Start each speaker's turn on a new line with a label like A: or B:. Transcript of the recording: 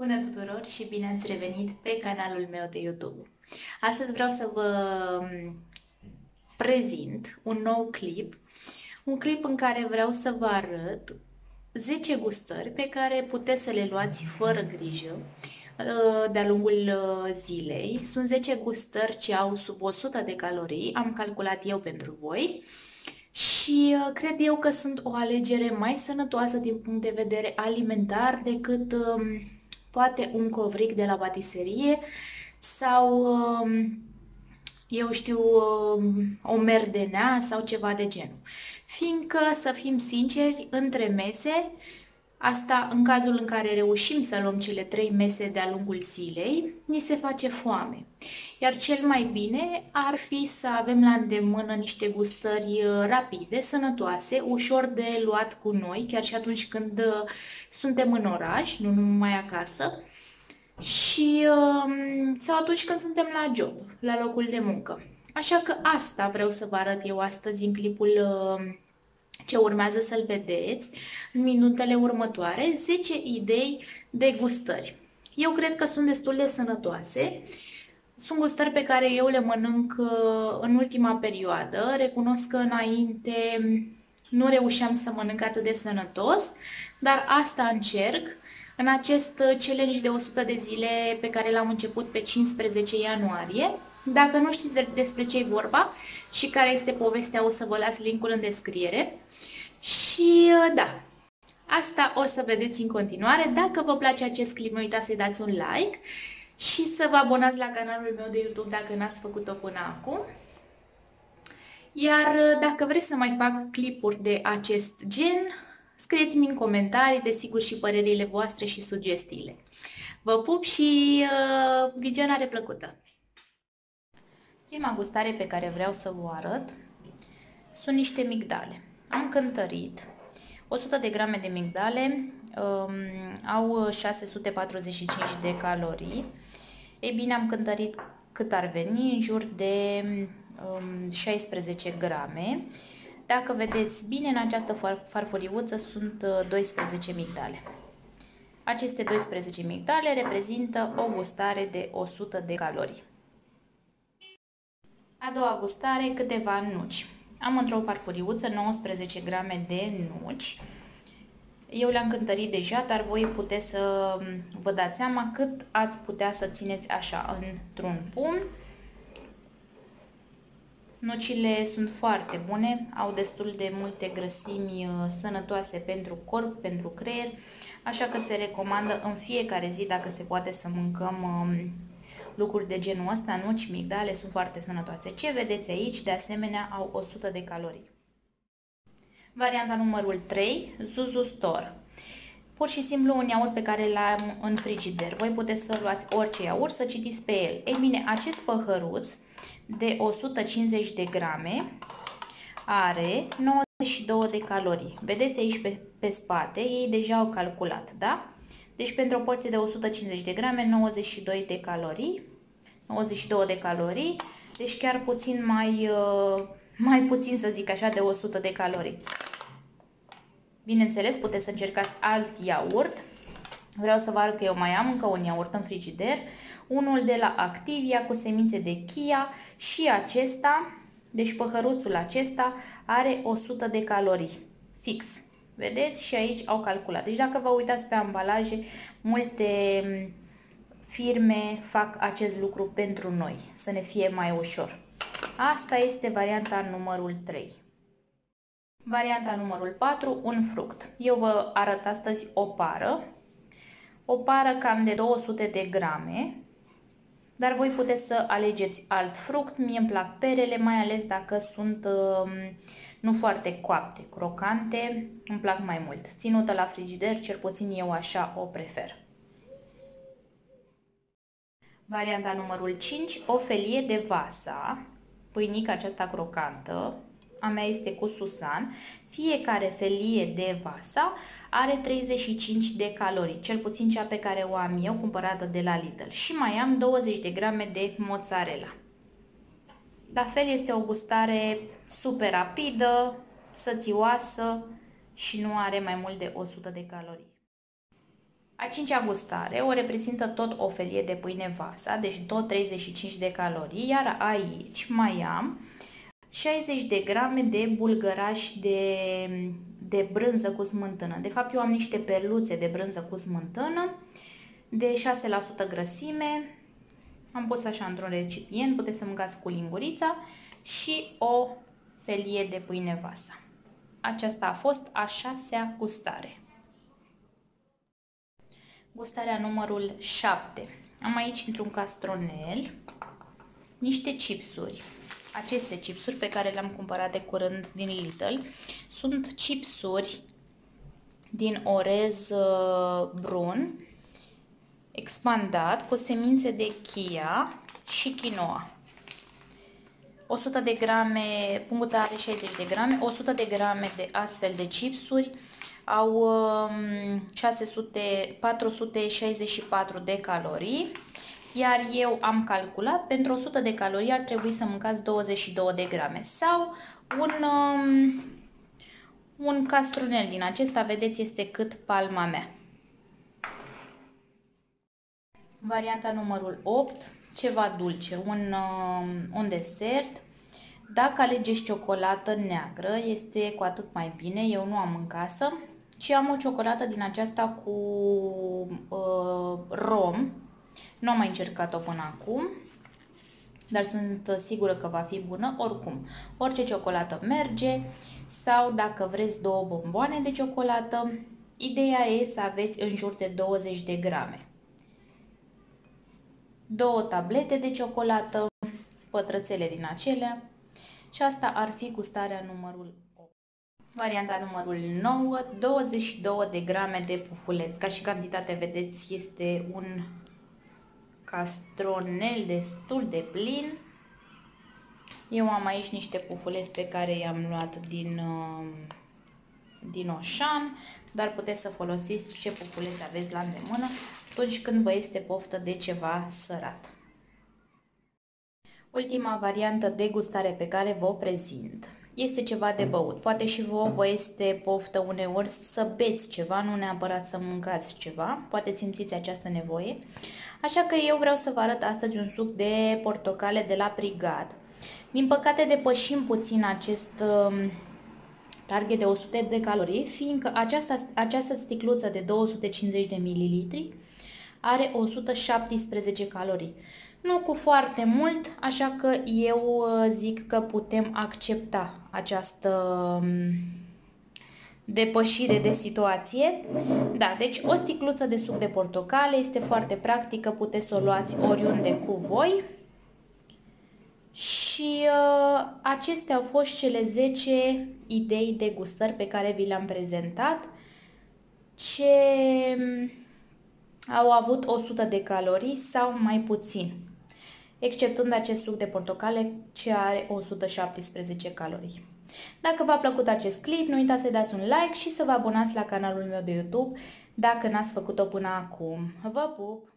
A: Bună tuturor și bine ați revenit pe canalul meu de YouTube. Astăzi vreau să vă prezint un nou clip, un clip în care vreau să vă arăt 10 gustări pe care puteți să le luați fără grijă uh, de-a lungul uh, zilei. Sunt 10 gustări ce au sub 100 de calorii, am calculat eu pentru voi și uh, cred eu că sunt o alegere mai sănătoasă din punct de vedere alimentar decât um, poate un covric de la patiserie sau um, eu știu um, o merdenea sau ceva de genul. Fiindcă, să fim sinceri, între mese Asta în cazul în care reușim să luăm cele trei mese de-a lungul zilei, ni se face foame. Iar cel mai bine ar fi să avem la îndemână niște gustări uh, rapide, sănătoase, ușor de luat cu noi, chiar și atunci când uh, suntem în oraș, nu numai acasă, și, um, sau atunci când suntem la job, la locul de muncă. Așa că asta vreau să vă arăt eu astăzi în clipul uh, ce urmează să-l vedeți în minutele următoare, 10 idei de gustări. Eu cred că sunt destul de sănătoase. Sunt gustări pe care eu le mănânc uh, în ultima perioadă. Recunosc că înainte nu reușeam să mănânc atât de sănătos, dar asta încerc. În acest challenge de 100 de zile pe care l-am început pe 15 ianuarie, dacă nu știți despre ce e vorba și care este povestea, o să vă las linkul în descriere. Și uh, da, asta o să vedeți în continuare. Dacă vă place acest clip, nu uitați să-i dați un like și să vă abonați la canalul meu de YouTube dacă n-ați făcut-o până acum. Iar uh, dacă vreți să mai fac clipuri de acest gen, scrieți-mi în comentarii, desigur, și părerile voastre și sugestiile. Vă pup și uh, vizionare plăcută! Prima gustare pe care vreau să vă arăt sunt niște migdale. Am cântărit 100 de grame de migdale, um, au 645 de calorii. Ei bine, am cântărit cât ar veni, în jur de um, 16 grame. Dacă vedeți bine, în această farfuriuță sunt 12 uh, migdale. Aceste 12 migdale reprezintă o gustare de 100 de calorii. A doua gustare, câteva nuci. Am într-o farfuriuță 19 grame de nuci. Eu le-am cântărit deja, dar voi puteți să vă dați seama cât ați putea să țineți așa într-un pumn. Nucile sunt foarte bune, au destul de multe grăsimi uh, sănătoase pentru corp, pentru creier, așa că se recomandă în fiecare zi, dacă se poate, să mâncăm um, lucruri de genul ăsta, nuci, migdale, sunt foarte sănătoase. Ce vedeți aici, de asemenea, au 100 de calorii. Varianta numărul 3, Zuzu Store. Pur și simplu un iaurt pe care l-am în frigider. Voi puteți să luați orice iaurt, să citiți pe el. Ei bine, acest păhăruț de 150 de grame are 92 de calorii. Vedeți aici pe, pe spate, ei deja au calculat, da? Deci pentru o porție de 150 de grame, 92 de calorii. 92 de calorii, deci chiar puțin mai, uh, mai puțin să zic așa de 100 de calorii. Bineînțeles, puteți să încercați alt iaurt. Vreau să vă arăt că eu mai am încă un iaurt în frigider. Unul de la Activia cu semințe de chia și acesta, deci păhăruțul acesta, are 100 de calorii fix. Vedeți? Și aici au calculat. Deci dacă vă uitați pe ambalaje, multe mm, firme fac acest lucru pentru noi, să ne fie mai ușor. Asta este varianta numărul 3. Varianta numărul 4, un fruct. Eu vă arăt astăzi o pară. O pară cam de 200 de grame, dar voi puteți să alegeți alt fruct. Mie îmi plac perele, mai ales dacă sunt uh, nu foarte coapte, crocante, îmi plac mai mult. Ținută la frigider, cel puțin eu așa o prefer. Varianta numărul 5, o felie de vasa, pâinică aceasta crocantă, a mea este cu susan. Fiecare felie de vasa are 35 de calorii, cel puțin cea pe care o am eu, cumpărată de la Lidl. Și mai am 20 de grame de mozzarella. La fel este o gustare super rapidă, sățioasă și nu are mai mult de 100 de calorii. A cincea gustare o reprezintă tot o felie de pâine vasa, deci tot 35 de calorii, iar aici mai am 60 de grame de bulgăraș de, de brânză cu smântână. De fapt, eu am niște perluțe de brânză cu smântână de 6% grăsime. Am pus așa într-un recipient, puteți să mâncați cu lingurița și o felie de pâine vasa. Aceasta a fost a șasea gustare. Gustarea numărul 7. Am aici într-un castronel niște chipsuri. Aceste chipsuri pe care le-am cumpărat de curând din Lidl sunt chipsuri din orez uh, brun expandat cu semințe de chia și quinoa. 100 de grame, punguța are 60 de grame, 100 de grame de astfel de chipsuri au 600, um, 464 de calorii, iar eu am calculat, pentru 100 de calorii ar trebui să mâncați 22 de grame sau un, um, un castrunel din acesta, vedeți, este cât palma mea. Varianta numărul 8, ceva dulce, un, um, un desert. Dacă alegeți ciocolată neagră, este cu atât mai bine, eu nu am în casă, ci am o ciocolată din aceasta cu uh, rom. Nu am mai încercat-o până acum, dar sunt sigură că va fi bună oricum. Orice ciocolată merge sau dacă vreți două bomboane de ciocolată, ideea e să aveți în jur de 20 de grame două tablete de ciocolată, pătrățele din acelea și asta ar fi gustarea numărul 8. Varianta numărul 9, 22 de grame de pufuleț. Ca și cantitate, vedeți, este un castronel destul de plin. Eu am aici niște pufuleți pe care i-am luat din, uh, din Oșan, dar puteți să folosiți ce pufuleți aveți la îndemână atunci când vă este poftă de ceva sărat. Ultima variantă de gustare pe care vă prezint este ceva de băut. Poate și vă vă este poftă uneori să beți ceva, nu neapărat să mâncați ceva. Poate simțiți această nevoie. Așa că eu vreau să vă arăt astăzi un suc de portocale de la Prigat. Din păcate depășim puțin acest um, target de 100 de calorii, fiindcă această, această sticluță de 250 de mililitri are 117 calorii. Nu cu foarte mult, așa că eu uh, zic că putem accepta această um, depășire de situație. Da, deci o sticluță de suc de portocale este foarte practică, puteți să o luați oriunde cu voi. Și uh, acestea au fost cele 10 idei de gustări pe care vi le-am prezentat. Ce um, au avut 100 de calorii sau mai puțin, exceptând acest suc de portocale ce are 117 calorii. Dacă v-a plăcut acest clip, nu uitați să dați un like și să vă abonați la canalul meu de YouTube dacă n-ați făcut-o până acum. Vă pup!